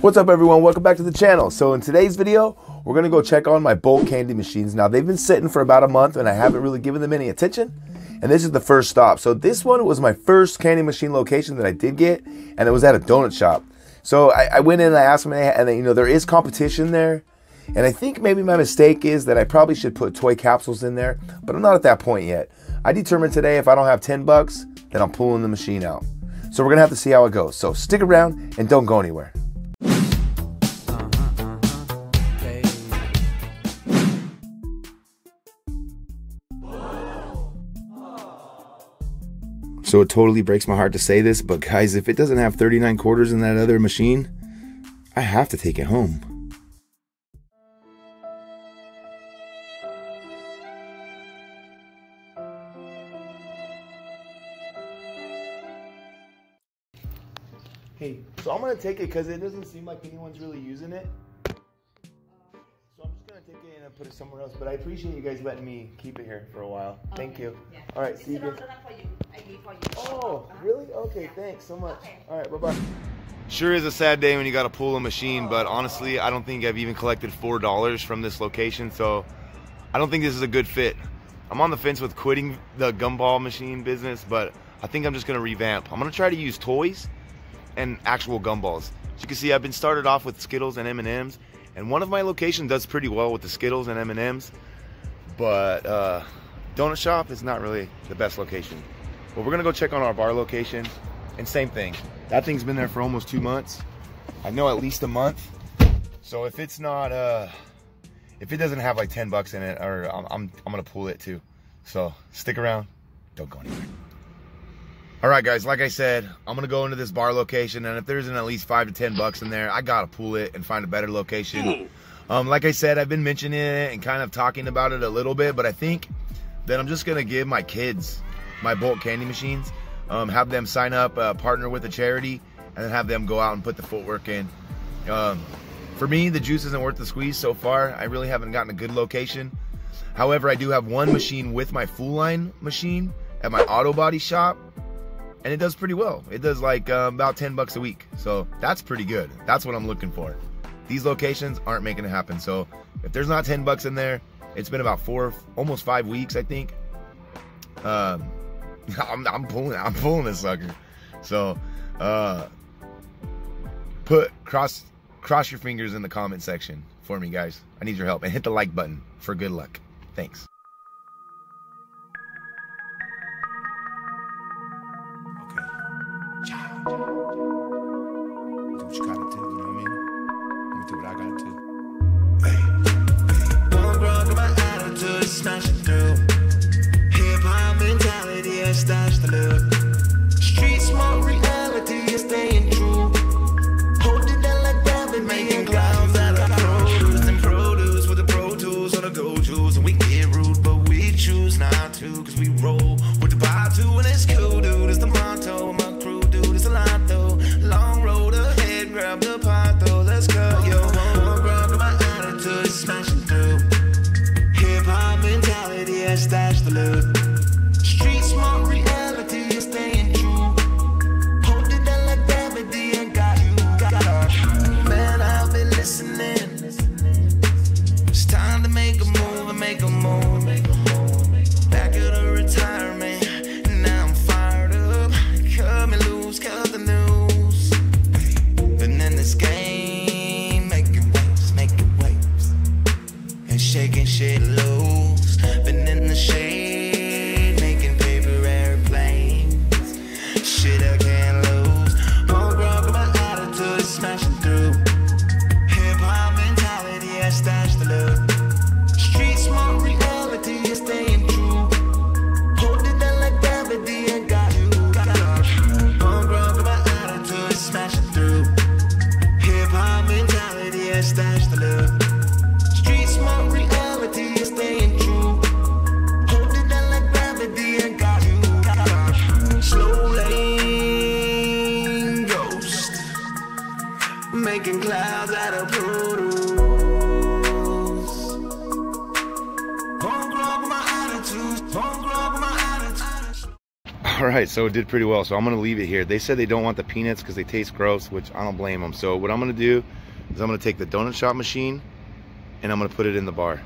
What's up everyone, welcome back to the channel. So in today's video, we're gonna go check on my bulk candy machines. Now they've been sitting for about a month and I haven't really given them any attention. And this is the first stop. So this one was my first candy machine location that I did get and it was at a donut shop. So I, I went in and I asked them and they, you know, there is competition there. And I think maybe my mistake is that I probably should put toy capsules in there, but I'm not at that point yet. I determined today if I don't have 10 bucks, then I'm pulling the machine out. So we're gonna have to see how it goes. So stick around and don't go anywhere. So it totally breaks my heart to say this, but guys, if it doesn't have 39 quarters in that other machine, I have to take it home. Hey, so I'm gonna take it because it doesn't seem like anyone's really using it. So I'm just gonna take it and put it somewhere else. But I appreciate you guys letting me keep it here for a while. Thank you. Yeah. All right, It's see you not guys. done for you. I give for you. Oh, really? Okay, Yeah. thanks so much. Okay. All right, bye bye. Sure is a sad day when you got to pull a machine, but honestly, I don't think I've even collected four dollars from this location, so I don't think this is a good fit. I'm on the fence with quitting the gumball machine business, but I think I'm just gonna revamp. I'm gonna try to use toys and actual gumballs. As you can see, I've been started off with Skittles and M&Ms, and one of my locations does pretty well with the Skittles and M&Ms, but uh, Donut Shop is not really the best location. But we're gonna go check on our bar location, and same thing. That thing's been there for almost two months. I know at least a month. So if it's not, uh, if it doesn't have like 10 bucks in it, or I'm, I'm, I'm gonna pull it too. So stick around, don't go anywhere. All right, guys, like I said, I'm gonna go into this bar location, and if there isn't at least five to 10 bucks in there, I gotta pull it and find a better location. Um, like I said, I've been mentioning it and kind of talking about it a little bit, but I think that I'm just gonna give my kids my bulk candy machines, um, have them sign up, uh, partner with a charity, and then have them go out and put the footwork in. Um, for me, the juice isn't worth the squeeze so far. I really haven't gotten a good location. However, I do have one machine with my full line machine at my auto body shop, and it does pretty well. It does like uh, about 10 bucks a week. So that's pretty good. That's what I'm looking for. These locations aren't making it happen. So if there's not 10 bucks in there, it's been about four, almost five weeks, I think. Um, I'm, I'm pulling, I'm pulling this sucker. So, uh, put cross, cross your fingers in the comment section for me, guys. I need your help and hit the like button for good luck. Thanks. Shaking shit loose. Been in the shade, making paper airplanes. Shit I can't Clouds out of produce. All right, so it did pretty well. So I'm gonna leave it here. They said they don't want the peanuts because they taste gross, which I don't blame them. So what I'm gonna do is I'm gonna take the donut shop machine and I'm gonna put it in the bar.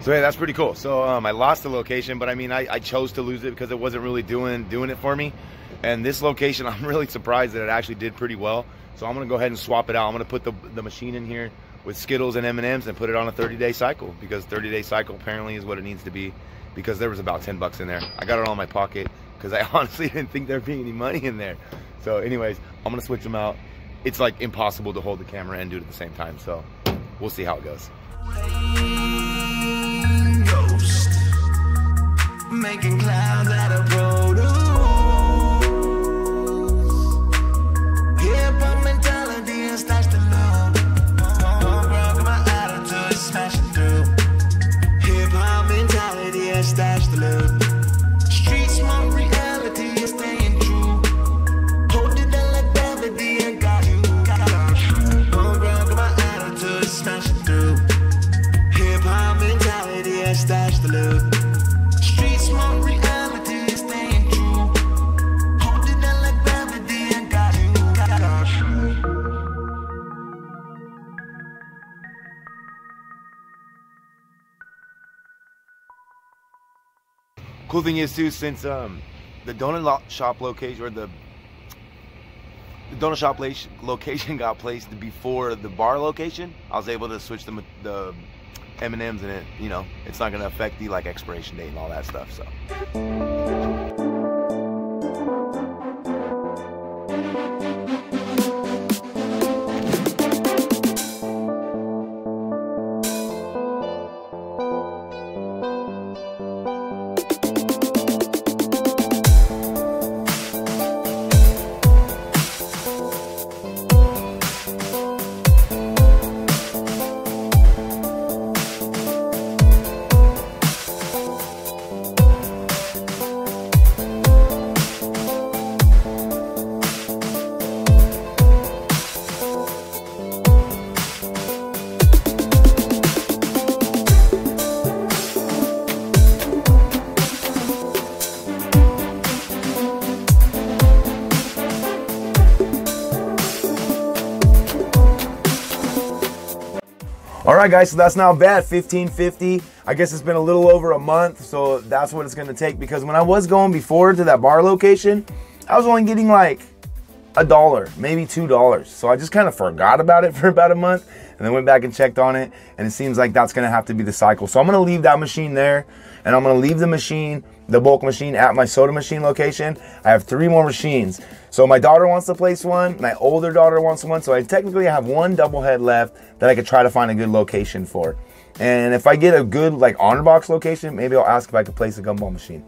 So hey, that's pretty cool. So um, I lost the location, but I mean, I, I chose to lose it because it wasn't really doing doing it for me. And this location, I'm really surprised that it actually did pretty well. So I'm gonna go ahead and swap it out. I'm gonna put the, the machine in here with Skittles and M&Ms and put it on a 30 day cycle because 30 day cycle apparently is what it needs to be because there was about 10 bucks in there. I got it all in my pocket because I honestly didn't think there'd be any money in there. So anyways, I'm gonna switch them out. It's like impossible to hold the camera and do it at the same time. So we'll see how it goes. Ghost. Cool thing is too, since um, the donut shop location or the the donut shop location got placed before the bar location, I was able to switch the the M and M's and it. You know, it's not gonna affect the like expiration date and all that stuff. So. All right, guys, so that's not bad. 1550. I guess it's been a little over a month, so that's what it's gonna take. Because when I was going before to that bar location, I was only getting like a dollar, maybe two dollars. So I just kind of forgot about it for about a month, and then went back and checked on it, and it seems like that's gonna have to be the cycle. So I'm gonna leave that machine there, and I'm gonna leave the machine, the bulk machine, at my soda machine location. I have three more machines. So my daughter wants to place one, my older daughter wants one. So I technically have one double head left that I could try to find a good location for. And if I get a good like honor box location, maybe I'll ask if I could place a gumball machine.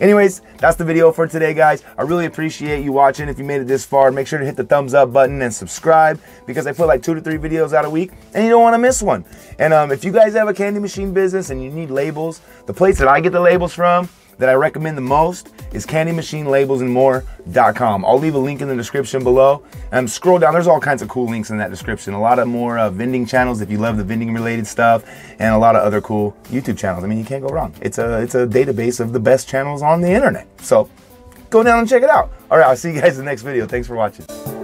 Anyways, that's the video for today, guys. I really appreciate you watching. If you made it this far, make sure to hit the thumbs up button and subscribe because I put like two to three videos out a week and you don't want to miss one. And um, if you guys have a candy machine business and you need labels, the place that I get the labels from that I recommend the most is candymachinelabelsandmore.com. I'll leave a link in the description below. And scroll down, there's all kinds of cool links in that description. A lot of more uh, vending channels if you love the vending related stuff, and a lot of other cool YouTube channels. I mean, you can't go wrong. It's a it's a database of the best channels on the internet. So go down and check it out. All right, I'll see you guys in the next video. Thanks for watching.